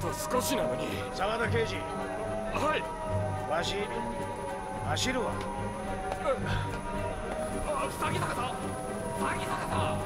と少しなのに。沢田刑事。はい。わし走るわ。あ詐欺だぞ詐欺だぞ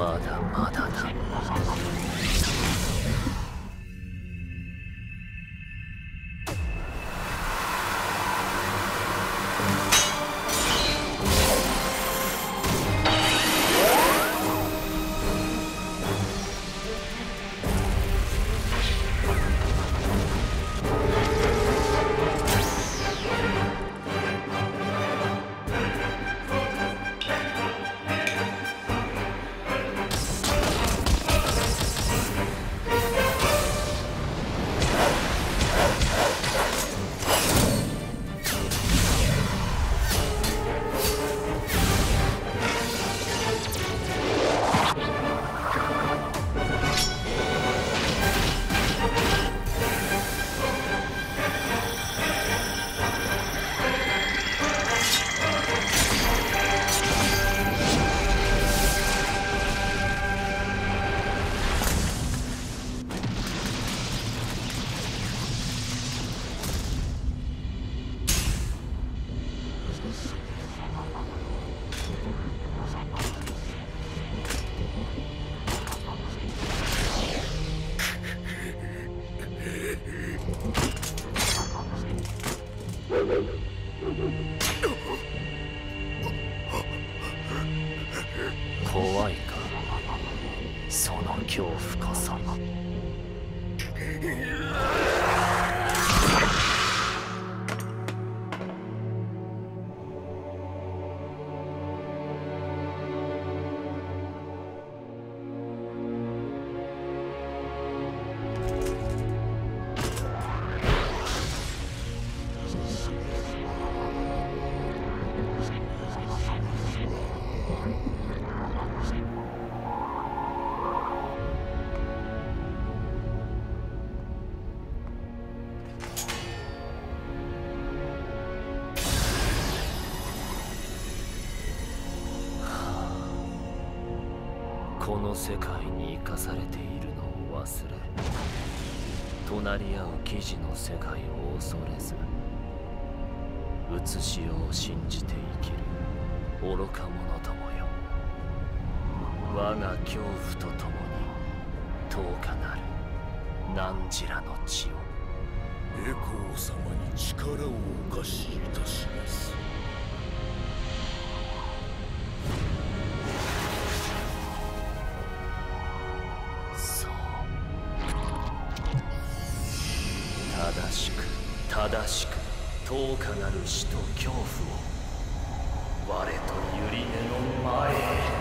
まだまだだ。怖いか。その恐怖こそ。この世界に生かされているのを忘れ隣り合う記事の世界を恐れず写しを信じて生きる愚か者どもよ。我が恐怖とともに10日なる汝らの血を。エコー様に力をお貸しいたします。遠かなる死と恐怖を我と百合根の前へ